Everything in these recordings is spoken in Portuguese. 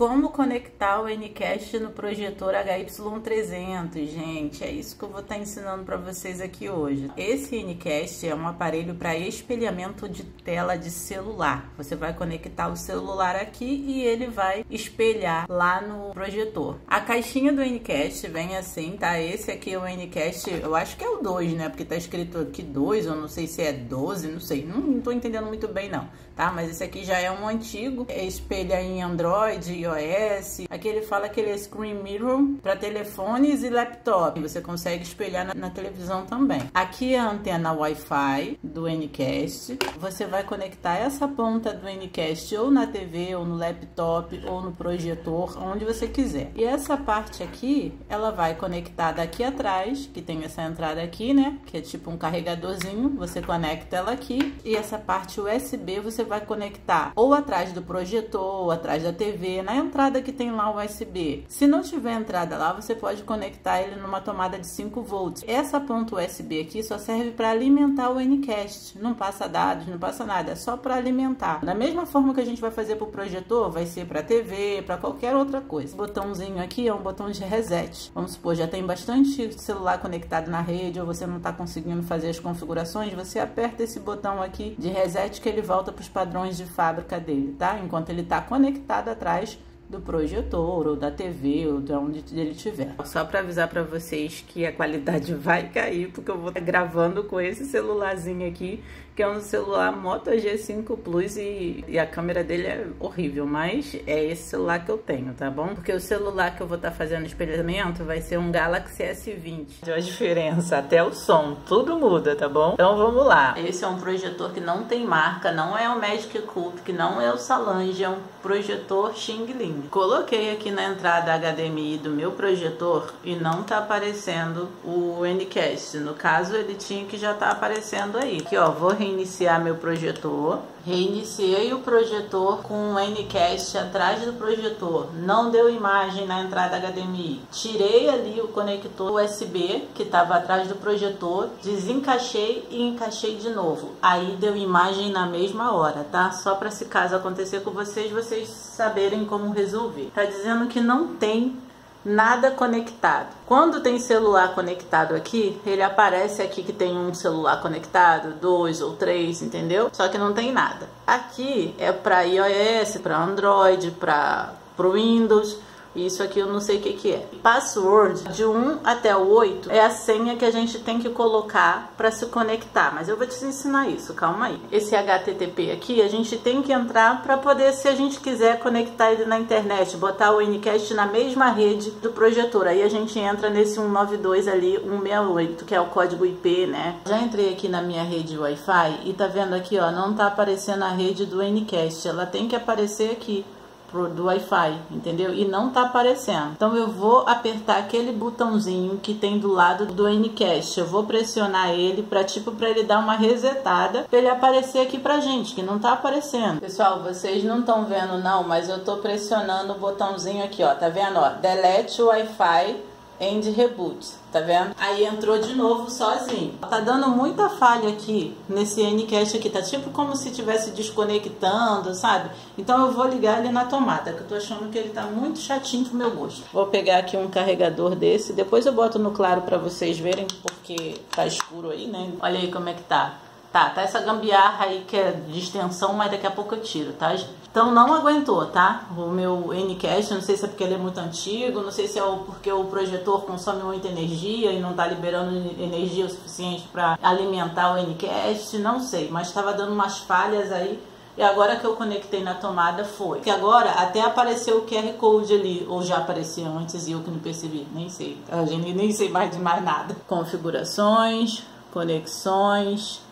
Como conectar o Ncast no projetor HY300, gente? É isso que eu vou estar ensinando para vocês aqui hoje. Esse Ncast é um aparelho para espelhamento de tela de celular. Você vai conectar o celular aqui e ele vai espelhar lá no projetor. A caixinha do Ncast vem assim, tá? Esse aqui é o Ncast, eu acho que é o 2, né? Porque tá escrito aqui 2, eu não sei se é 12, não sei. Não, não tô entendendo muito bem não, tá? Mas esse aqui já é um antigo, espelha em Android, iOS. Aqui ele fala que ele é screen mirror para telefones e laptop. Você consegue espelhar na, na televisão também. Aqui é a antena Wi-Fi do Ncast. Você vai conectar essa ponta do Ncast ou na TV, ou no laptop, ou no projetor, onde você quiser. E essa parte aqui, ela vai conectar daqui atrás, que tem essa entrada aqui, né? Que é tipo um carregadorzinho. Você conecta ela aqui. E essa parte USB você vai conectar ou atrás do projetor, ou atrás da TV, na entrada que tem lá USB. Se não tiver entrada lá, você pode conectar ele numa tomada de 5 volts. Essa ponta USB aqui só serve para alimentar o Ncast. Não passa dados, não passa nada, é só para alimentar. Da mesma forma que a gente vai fazer para o projetor, vai ser para TV, para qualquer outra coisa. O botãozinho aqui é um botão de reset. Vamos supor, já tem bastante celular conectado na rede ou você não está conseguindo fazer as configurações, você aperta esse botão aqui de reset que ele volta para os padrões de fábrica dele, tá? Enquanto ele está conectado atrás do projetor ou da TV ou de onde ele estiver. Só para avisar para vocês que a qualidade vai cair porque eu vou estar gravando com esse celularzinho aqui, que é um celular Moto G5 Plus e, e a câmera dele é horrível, mas é esse celular que eu tenho, tá bom? Porque o celular que eu vou estar fazendo espelhamento vai ser um Galaxy S20. Tem uma diferença, até o som, tudo muda, tá bom? Então vamos lá. Esse é um projetor que não tem marca, não é o Magic Cube, que não é o Salange, é um projetor Xing Ling. Coloquei aqui na entrada HDMI do meu projetor e não tá aparecendo o Ncast. No caso, ele tinha que já tá aparecendo aí. Aqui, ó, vou reiniciar meu projetor. Reiniciei o projetor com o Ncast atrás do projetor. Não deu imagem na entrada HDMI. Tirei ali o conector USB que estava atrás do projetor, desencaixei e encaixei de novo. Aí deu imagem na mesma hora, tá? Só para se caso acontecer com vocês, vocês saberem como resolver. Tá dizendo que não tem nada conectado. Quando tem celular conectado aqui, ele aparece aqui que tem um celular conectado, dois ou três, entendeu? Só que não tem nada. Aqui é para iOS, para Android, para o Windows. Isso aqui eu não sei o que, que é. Password de 1 até o 8 é a senha que a gente tem que colocar para se conectar. Mas eu vou te ensinar isso, calma aí. Esse HTTP aqui a gente tem que entrar para poder, se a gente quiser conectar ele na internet, botar o Ncast na mesma rede do projetor. Aí a gente entra nesse 192 ali, 168, que é o código IP, né? Já entrei aqui na minha rede Wi-Fi e tá vendo aqui, ó, não tá aparecendo a rede do Ncast. Ela tem que aparecer aqui do Wi-Fi, entendeu? E não tá aparecendo. Então eu vou apertar aquele botãozinho que tem do lado do Ncast. Eu vou pressionar ele para tipo para ele dar uma resetada, para ele aparecer aqui pra gente, que não tá aparecendo. Pessoal, vocês não estão vendo não, mas eu tô pressionando o botãozinho aqui, ó. Tá vendo, ó? Delete Wi-Fi End Reboot, tá vendo? Aí entrou de novo sozinho. Tá dando muita falha aqui nesse Ncast aqui, tá tipo como se estivesse desconectando, sabe? Então eu vou ligar ele na tomada, que eu tô achando que ele tá muito chatinho pro meu gosto. Vou pegar aqui um carregador desse, depois eu boto no claro para vocês verem, porque tá escuro aí, né? Olha aí como é que tá. Tá, tá essa gambiarra aí que é de extensão, mas daqui a pouco eu tiro, tá? Então não aguentou, tá? O meu Ncast, não sei se é porque ele é muito antigo, não sei se é porque o projetor consome muita energia e não tá liberando energia o suficiente para alimentar o Ncast, não sei, mas estava dando umas falhas aí. E agora que eu conectei na tomada foi. Que agora até apareceu o QR Code ali, ou já aparecia antes e eu que não percebi, nem sei. A gente nem sei mais de mais nada. Configurações, conexões,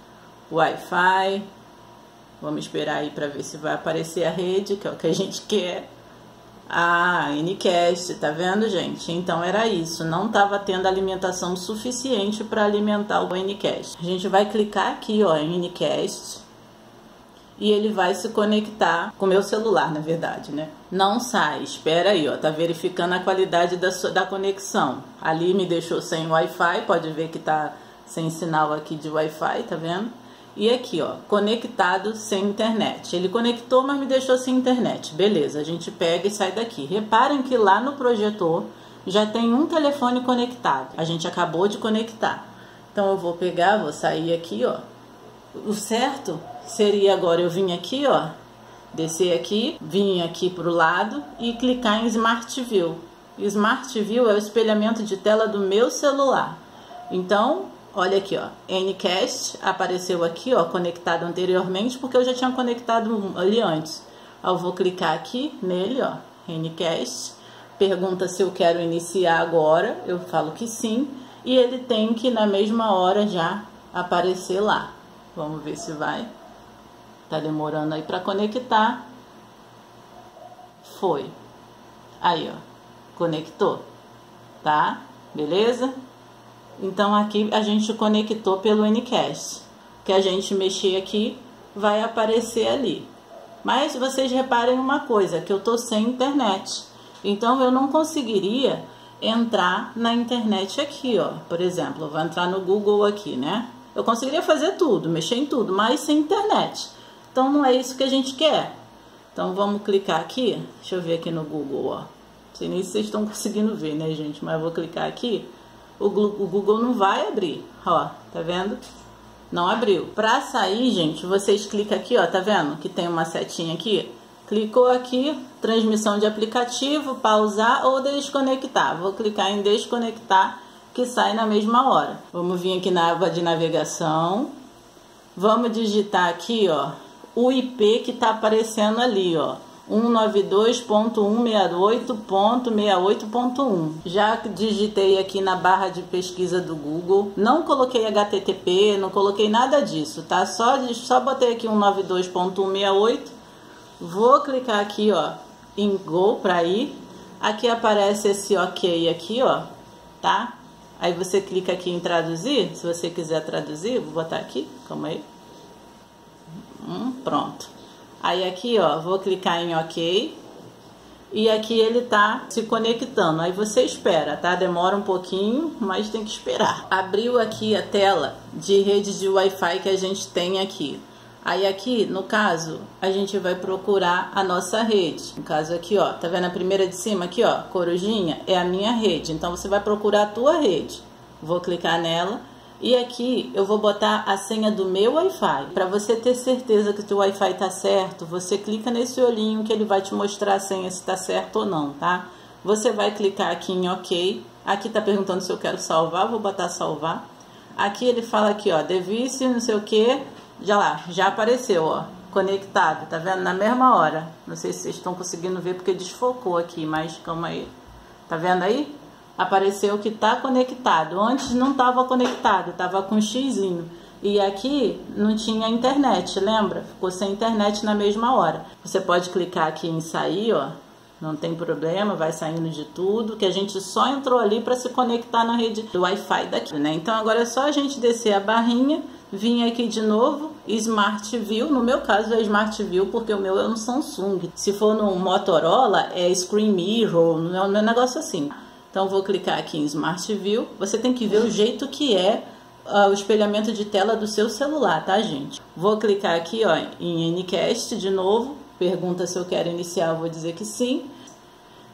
Wi-Fi. Vamos esperar aí para ver se vai aparecer a rede, que é o que a gente quer. Ah, Ncast, tá vendo, gente? Então era isso, não estava tendo alimentação suficiente para alimentar o Ncast. A gente vai clicar aqui, ó, em Ncast, e ele vai se conectar com o meu celular, na verdade, né? Não sai, espera aí, ó, tá verificando a qualidade da, da conexão. Ali me deixou sem Wi-Fi, pode ver que tá sem sinal aqui de Wi-Fi, tá vendo? E aqui, ó, conectado sem internet. Ele conectou, mas me deixou sem internet. Beleza, a gente pega e sai daqui. Reparem que lá no projetor já tem um telefone conectado. A gente acabou de conectar. Então eu vou pegar, vou sair aqui, ó. O certo seria agora eu vim aqui, ó, descer aqui, vir aqui para o lado e clicar em Smart View. Smart View é o espelhamento de tela do meu celular. Então, olha aqui, ó, Ncast apareceu aqui, ó, conectado anteriormente, porque eu já tinha conectado ali antes. Eu vou clicar aqui nele, ó, Ncast, pergunta se eu quero iniciar agora, eu falo que sim, e ele tem que na mesma hora já aparecer lá. Vamos ver se vai. Tá demorando aí para conectar. Foi. Aí, ó. Conectou. Tá? Beleza? Então aqui a gente conectou pelo Ncast. Que a gente mexer aqui vai aparecer ali. Mas vocês reparem uma coisa, que eu tô sem internet. Então eu não conseguiria entrar na internet aqui, ó. Por exemplo, eu vou entrar no Google aqui, né? Eu conseguiria fazer tudo, mexer em tudo, mas sem internet. Então não é isso que a gente quer. Então vamos clicar aqui. Deixa eu ver aqui no Google, ó. Não sei nem se vocês estão conseguindo ver, né, gente? Mas eu vou clicar aqui. O, Google não vai abrir. Ó, tá vendo? Não abriu. Para sair, gente, vocês clicam aqui, ó, tá vendo? Que tem uma setinha aqui. Clicou aqui, transmissão de aplicativo, pausar ou desconectar. Vou clicar em desconectar, que sai na mesma hora. Vamos vir aqui na aba de navegação. Vamos digitar aqui, ó, o IP que está aparecendo ali, ó. 192.168.68.1. Já digitei aqui na barra de pesquisa do Google. Não coloquei HTTP, não coloquei nada disso, tá? Só, só botei aqui 192.168. Vou clicar aqui, ó, em Go para ir. Aqui aparece esse OK aqui, ó, tá? Aí você clica aqui em traduzir, se você quiser traduzir, vou botar aqui, calma aí. Hum, pronto. Aí aqui, ó, vou clicar em OK. E aqui ele tá se conectando. Aí você espera, tá? Demora um pouquinho, mas tem que esperar. Abriu aqui a tela de rede de Wi-Fi que a gente tem aqui. Aí aqui, no caso, a gente vai procurar a nossa rede. No caso aqui, ó, tá vendo a primeira de cima aqui, ó, corujinha? É a minha rede. Então você vai procurar a tua rede. Vou clicar nela e aqui eu vou botar a senha do meu Wi-Fi. Para você ter certeza que o teu Wi-Fi está certo, você clica nesse olhinho que ele vai te mostrar a senha se está certo ou não, tá? Você vai clicar aqui em OK. Aqui está perguntando se eu quero salvar, vou botar salvar. Aqui ele fala aqui, ó, device, não sei o que, já lá, já apareceu, ó, conectado, tá vendo? Na mesma hora. Não sei se vocês estão conseguindo ver porque desfocou aqui, mas calma aí. Tá vendo aí? Apareceu que está conectado. Antes não estava conectado, estava com xizinho. E aqui não tinha internet, lembra? Ficou sem internet na mesma hora. Você pode clicar aqui em sair, ó. Não tem problema, vai saindo de tudo, que a gente só entrou ali para se conectar na rede do Wi-Fi daqui, né? Então agora é só a gente descer a barrinha, vir aqui de novo, Smart View, no meu caso é Smart View porque o meu é um Samsung. Se for no Motorola é Screen Mirror, não é um negócio assim. Então vou clicar aqui em Smart View. Você tem que ver o jeito que é uh, o espelhamento de tela do seu celular, tá, gente? Vou clicar aqui, ó, em Ncast de novo. Pergunta se eu quero iniciar, eu vou dizer que sim.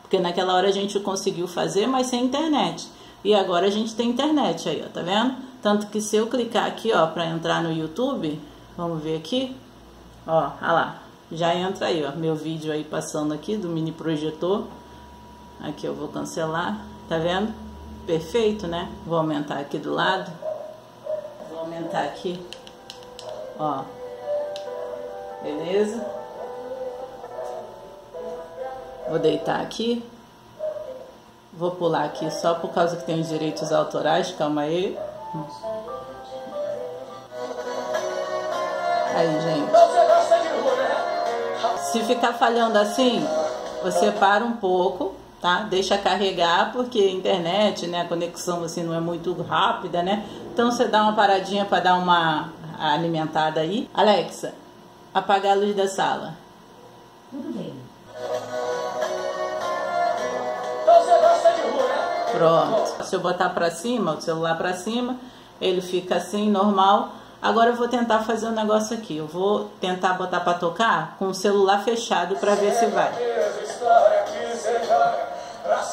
Porque naquela hora a gente conseguiu fazer, mas sem internet. E agora a gente tem internet aí, ó, tá vendo? Tanto que se eu clicar aqui, ó, para entrar no YouTube, vamos ver aqui, ó, lá, já entra aí, ó, meu vídeo aí passando aqui do mini projetor. Aqui eu vou cancelar. Tá vendo? Perfeito, né? Vou aumentar aqui do lado. Vou aumentar aqui. Ó. Beleza? Vou deitar aqui. Vou pular aqui só por causa que tem os direitos autorais. Calma aí. Aí, gente. Se ficar falhando assim, você para um pouco tá? Deixa carregar porque a internet, né, a conexão assim não é muito rápida, né? Então você dá uma paradinha para dar uma alimentada aí. Alexa, apagar a luz da sala. Tudo bem. Pronto. Se eu botar para cima, o celular para cima, ele fica assim normal. Agora eu vou tentar fazer um negócio aqui. Eu vou tentar botar para tocar com o celular fechado para ver se vai.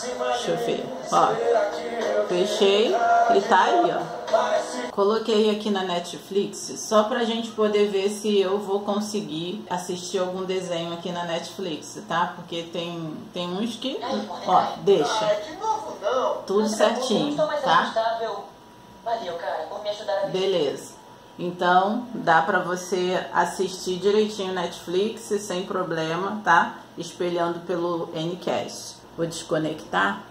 Deixa eu ver. Ó, fechei e tá aí, ó. Coloquei aqui na Netflix só pra gente poder ver se eu vou conseguir assistir algum desenho aqui na Netflix, tá? Porque tem, tem uns que, ó, deixa. Tudo certinho, tá? Beleza. Então, dá pra você assistir direitinho Netflix sem problema, tá? Espelhando pelo Ncast. Vou desconectar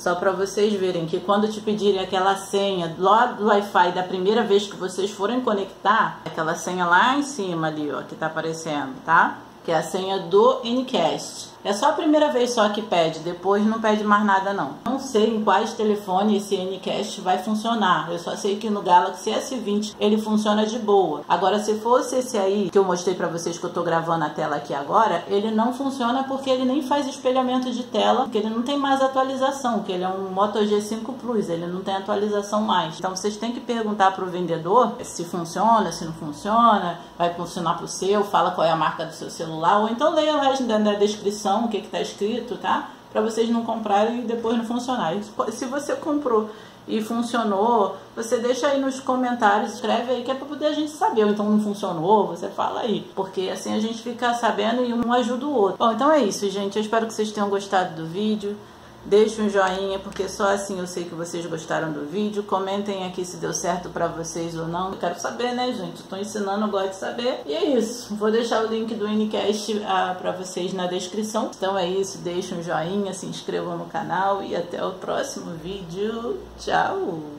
só para vocês verem que quando te pedirem aquela senha lá do Wi-Fi da primeira vez que vocês forem conectar, aquela senha lá em cima ali, ó, que tá aparecendo, tá? Que é a senha do Ncast. É só a primeira vez só que pede, depois não pede mais nada não. Não sei em quais telefones esse Ncast vai funcionar. Eu só sei que no Galaxy S20 ele funciona de boa. Agora se fosse esse aí que eu mostrei para vocês que eu tô gravando a tela aqui agora, ele não funciona porque ele nem faz espelhamento de tela, porque ele não tem mais atualização, que ele é um Moto G5 Plus, ele não tem atualização mais. Então vocês têm que perguntar pro vendedor se funciona, se não funciona, vai funcionar pro seu, fala qual é a marca do seu celular, ou então leia o resto da descrição o que está escrito, tá? Para vocês não comprarem e depois não funcionar. Se você comprou e funcionou, você deixa aí nos comentários, escreve aí que é para poder a gente saber. Ou então não funcionou, você fala aí. Porque assim a gente fica sabendo e um ajuda o outro. Bom, então é isso, gente. Eu espero que vocês tenham gostado do vídeo. Deixe um joinha, porque só assim eu sei que vocês gostaram do vídeo. Comentem aqui se deu certo pra vocês ou não. Eu quero saber, né, gente? Tô ensinando, eu gosto de saber. E é isso. Vou deixar o link do Ncast ah, pra vocês na descrição. Então é isso. Deixe um joinha, se inscrevam no canal e até o próximo vídeo. Tchau!